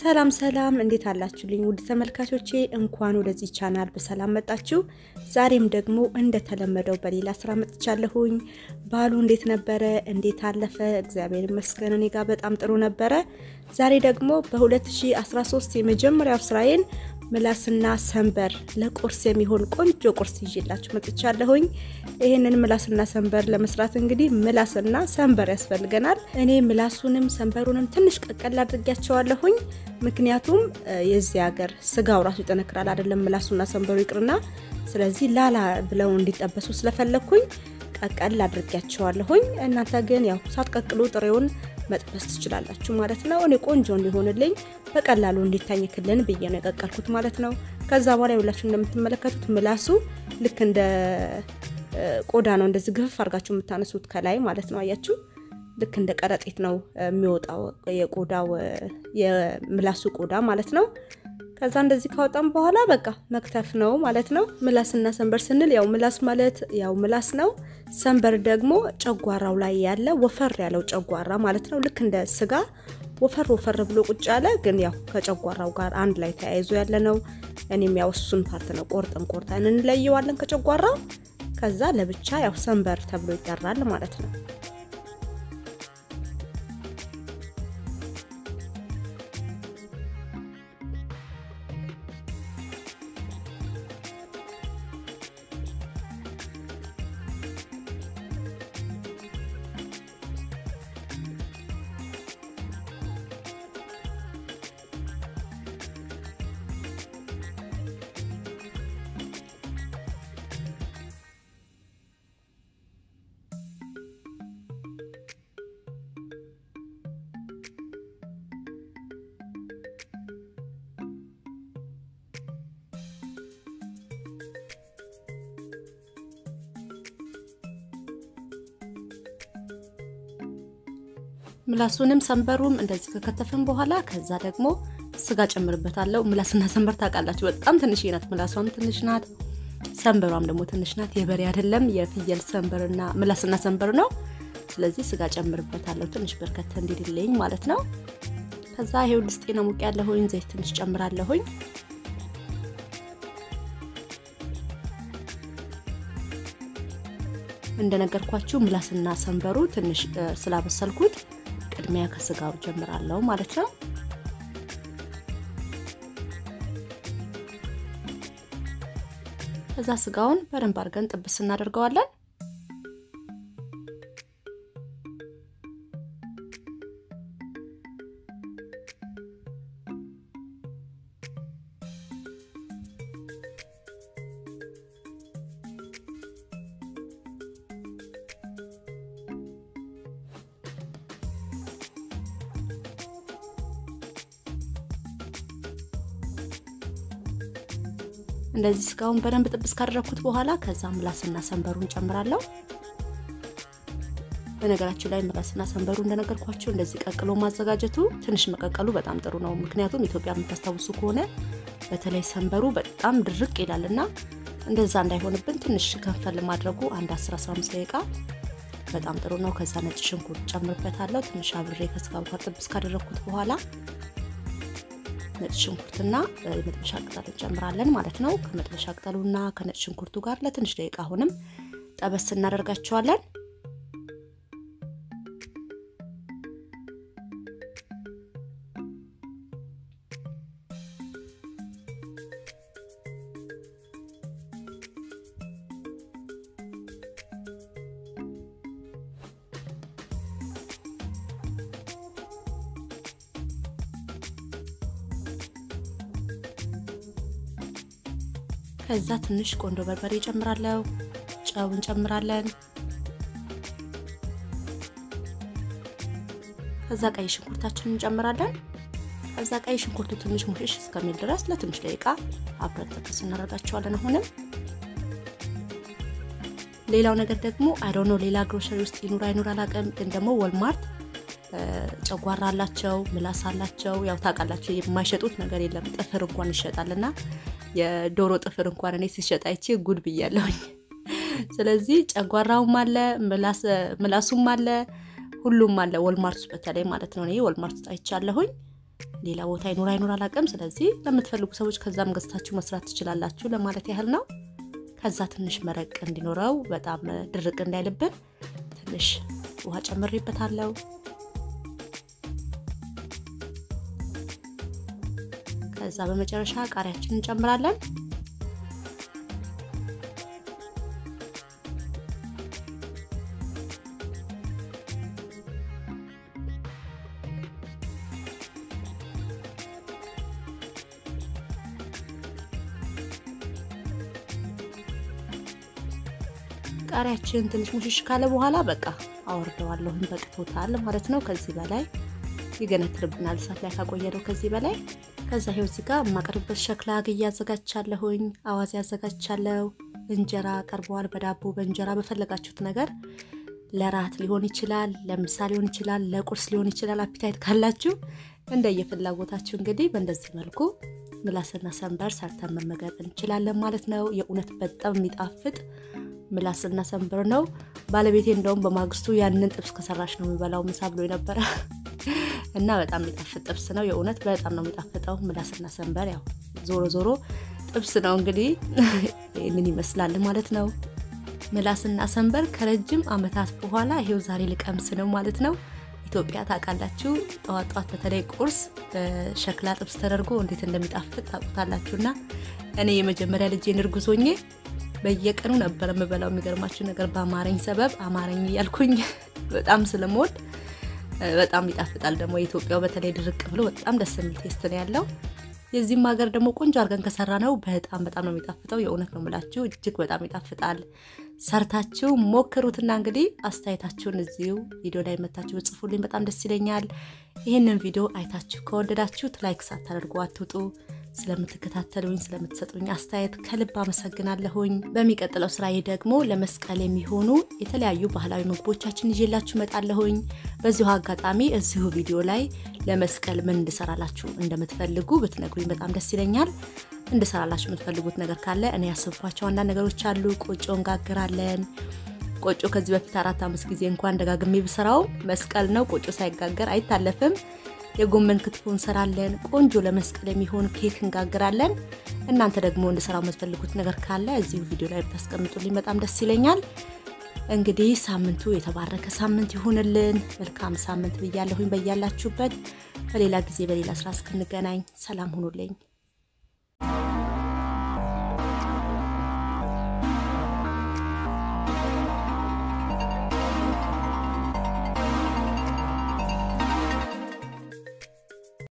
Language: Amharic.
ሰላም ሰላም፣ እንዴት አላችሁልኝ ውድ ተመልካቾቼ? እንኳን ወደዚህ ቻናል በሰላም መጣችሁ። ዛሬም ደግሞ እንደተለመደው በሌላ ስራ መጥቻለሁኝ። በዓሉ እንዴት ነበረ? እንዴት አለፈ? እግዚአብሔር ይመስገን እኔ ጋር በጣም ጥሩ ነበረ። ዛሬ ደግሞ በ2013 የመጀመሪያው ስራዬን ምላስና ሰንበር ለቁርስ የሚሆን ቆንጆ ቁርስ ይዤላችሁ መጥቻለሁኝ። ይህንን ምላስና ሰንበር ለመስራት እንግዲህ ምላስና ሰንበር ያስፈልገናል። እኔ ምላሱንም ሰንበሩንም ትንሽ ቀቀል አድርጊያቸዋለሁኝ። ምክንያቱም የዚህ ሀገር ስጋው ራሱ ይጠነክራል አይደለም፣ ምላሱና ሰንበሩ ይቅርና፣ ስለዚህ ላላ ብለው እንዲጠበሱ ስለፈለግኩኝ ቀቀል አድርጊያቸዋለሁኝ። እናንተ ግን ያው ሳትቀቅሉ ጥሬውን መጥበስ ትችላላችሁ ማለት ነው። እኔ ቆንጆ እንዲሆንልኝ በቀላሉ እንዲታኝክልን ብዬ ነው የቀቀልኩት ማለት ነው። ከዛ በኋላ ሁላችሁ እንደምትመለከቱት ምላሱ ልክ እንደ ቆዳ ነው። እንደዚህ ግፍፍ አድርጋችሁ የምታነሱት ከላይ ማለት ነው። አያችሁ፣ ልክ እንደ ቀረጢት ነው የሚወጣው የቆዳው የምላሱ ቆዳ ማለት ነው። ከዛ እንደዚህ ካወጣም በኋላ በቃ መክተፍ ነው ማለት ነው። ምላስና ሰንበር ስንል ያው ምላስ ማለት ያው ምላስ ነው። ሰንበር ደግሞ ጨጓራው ላይ ያለ ወፈር ያለው ጨጓራ ማለት ነው። ልክ እንደ ስጋ ወፈር ወፈር ብሎ ቁጭ ያለ ግን ያው ከጨጓራው ጋር አንድ ላይ ተያይዞ ያለ ነው። እኔም ያው እሱን part ነው ቆርጠን ቆርጠን እንለየዋለን ከጨጓራው። ከዛ ለብቻ ያው ሰንበር ተብሎ ይጠራል ማለት ነው። ምላሱንም ሰንበሩም እንደዚህ ከከተፍን በኋላ ከዛ ደግሞ ስጋ ጨምርበታለሁ። ምላስና ሰንበር ታውቃላችሁ፣ በጣም ትንሽ ናት። ምላሷም ትንሽ ናት፣ ሰንበሯም ደግሞ ትንሽ ናት። የበሬ አይደለም የፍየል ሰንበርና ምላስና ሰንበር ነው። ስለዚህ ስጋ ጨምርበታለሁ ትንሽ በርከት እንዲልልኝ ማለት ነው። ከዛ ይሄው ድስጤ ነው ሙቅ ያለሁኝ፣ ዘይት ትንሽ ጨምራለሁኝ። እንደነገርኳችሁ ምላስና ሰንበሩ ትንሽ ስላበሰልኩት ቅድሚያ ከስጋው ጀምራለሁ ማለት ነው። ከዛ ስጋውን በደንብ አድርገን ጥብስ እናደርገዋለን። እንደዚህ ስጋውን በደንብ ጥብስ ካደረግኩት በኋላ ከዛ ምላስና ሰንበሩን ጨምራለሁ። በነገራችን ላይ ምላስና ሰንበሩ እንደነገርኳችሁ እንደዚህ ቀቅሎ ማዘጋጀቱ ትንሽ መቀቀሉ በጣም ጥሩ ነው። ምክንያቱም ኢትዮጵያ የምታስታውሱ ከሆነ በተለይ ሰንበሩ በጣም ድርቅ ይላልና እንደዛ እንዳይሆንብን ትንሽ ከንፈል ማድረጉ አንድ 10-15 ደቂቃ በጣም ጥሩ ነው። ከዛ ነጭ ሽንኩርት ጨምርበታለሁ። ትንሽ አብሬ ከስጋው ጋር ጥብስ ካደረግኩት በኋላ ነጭ ሽንኩርትና የመጥበሻ ቅጠል እንጨምራለን ማለት ነው። ከመጥበሻ ቅጠሉና ከነጭ ሽንኩርቱ ጋር ለትንሽ ደቂቃ አሁንም ጠበስ እናደርጋቸዋለን። ከዛ ትንሽ ቆንጆ በርበሬ ጨምራለሁ። ጨው እንጨምራለን። ከዛ ቀይ ሽንኩርታችንን እንጨምራለን። ከዛ ቀይ ሽንኩርቱ ትንሽ ሙሽሽ እስከሚል ድረስ ለትንሽ ደቂቃ አብረን ጥብስ እናደርጋቸዋለን። አሁንም ሌላው ነገር ደግሞ አይዶኖ ሌላ ግሮሰሪ ውስጥ ይኑር አይኑር አላውቅም፣ ግን ደግሞ ወልማርት ጨጓራ አላቸው፣ ምላስ አላቸው። ያው ታውቃላቸው የማይሸጡት ነገር የለም። ጥፍር እንኳን ይሸጣልና የዶሮ ጥፍር እንኳን እኔ ሲሸጥ አይቼ ጉድ ብያለሁኝ። ስለዚህ ጨጓራውም አለ ምላሱም አለ ሁሉም አለ ወልማርት በተለይ ማለት ነው። እኔ ወልማርት አይቻለሁኝ። ሌላ ቦታ ይኖር አይኖር አላውቅም። ስለዚህ ለምትፈልጉ ሰዎች ከዛም ገዝታችሁ መስራት ትችላላችሁ ለማለት ያህል ነው። ከዛ ትንሽ መረቅ እንዲኖረው በጣም ድርቅ እንዳይልብን ትንሽ ውሃ ጨምሬበታለሁ። ከዛ በመጨረሻ ቃሪያችንን እንጨምራለን። ቃሪያችን ትንሽ ሙሽሽ ካለ በኋላ በቃ አወርደዋለሁኝ። በቅቶታል ማለት ነው። ከዚህ በላይ ይገነትርብናል እሳት ላይ ካቆየነው ከዚህ በላይ። ከዛ ይኸው እዚህ ጋር የማቀርብበት ሸክላ ግያ አዘጋጅቻለሁኝ። አዋዜ አዘጋጅቻለሁ። እንጀራ ቀርበዋል። በዳቦ በእንጀራ በፈለጋችሁት ነገር ለራት ሊሆን ይችላል፣ ለምሳ ሊሆን ይችላል፣ ለቁርስ ሊሆን ይችላል። አፒታይት ካላችሁ እንደየፍላጎታችሁ እንግዲህ በእንደዚህ መልኩ ምላስና ሰንበር ሰርተን መመገብ እንችላለን ማለት ነው። የእውነት በጣም የሚጣፍጥ ምላስና ሰንበር ነው። ባለቤቴ እንደውም በማግስቱ ያንን ጥብስ ከሰራሽ ነው የሚበላው ምሳ ብሎ ነበረ እና በጣም የሚጣፍጥ ጥብስ ነው። የእውነት በጣም ነው የሚጣፍጠው ምላስና ሰንበር። ያው ዞሮ ዞሮ ጥብስ ነው እንግዲህ ይህንን ይመስላል ማለት ነው። ምላስና ሰንበር ከረጅም ዓመታት በኋላ ይሄው ዛሬ ልቀምስ ነው ማለት ነው። ኢትዮጵያ ታውቃላችሁ፣ ጠዋት በተለይ ቁርስ በሸክላ ጥብስ ተደርጎ እንዴት እንደሚጣፍጥ ታውቁታላችሁና እኔ የመጀመሪያ ልጄን እርጉዝ በየቀኑ ነበር የምበላው። የሚገርማችሁ ነገር በአማረኝ ሰበብ አማረኝ እያልኩኝ በጣም ስለምወድ በጣም ይጣፍጣል። ደግሞ የኢትዮጵያው በተለይ ድርቅ ብሎ በጣም ደስ የሚል taste ነው ያለው። የዚህም ሀገር ደግሞ ቆንጆ አድርገን ከሰራነው በጣም በጣም ነው የሚጣፍጠው። የእውነት ነው የምላችሁ እጅግ በጣም ይጣፍጣል። ሰርታችሁ ሞክሩትና እንግዲህ አስተያየታችሁን እዚሁ ቪዲዮ ላይ መጥታችሁ ብትጽፉልኝ በጣም ደስ ይለኛል። ይህንን ቪዲዮ አይታችሁ ከወደዳችሁት like ሳታደርጉ አትውጡ። ስለምትከታተሉኝ ስለምትሰጡኝ አስተያየት ከልብ አመሰግናለሁኝ። በሚቀጥለው ስራዬ ደግሞ ለመስቀል የሚሆኑ የተለያዩ ባህላዊ ምግቦቻችን ይዤላችሁ እመጣለሁኝ። በዚሁ አጋጣሚ እዚሁ ቪዲዮ ላይ ለመስቀል ምን እንድሰራላችሁ እንደምትፈልጉ ብትነግሩኝ በጣም ደስ ይለኛል። እንድሰራላችሁ የምትፈልጉት ነገር ካለ እኔ ያሰብኳቸው አንዳንድ ነገሮች አሉ። ቆጮ እንጋግራለን። ቆጮ ከዚህ በፊት አራት አምስት ጊዜ እንኳን ደጋግሜ ብሰራው መስቀል ነው፣ ቆጮ ሳይጋገር አይታለፍም። የጎመን ክትፎ እንሰራለን። ቆንጆ ለመስቀል የሚሆን ኬክ እንጋግራለን። እናንተ ደግሞ እንድሰራው የምትፈልጉት ነገር ካለ እዚሁ ቪዲዮ ላይ ብታስቀምጡልኝ በጣም ደስ ይለኛል። እንግዲህ ሳምንቱ የተባረከ ሳምንት ይሁንልን። መልካም ሳምንት ብያለሁኝ። በያላችሁበት በሌላ ጊዜ በሌላ ስራ እስክንገናኝ ሰላም ሁኑልኝ።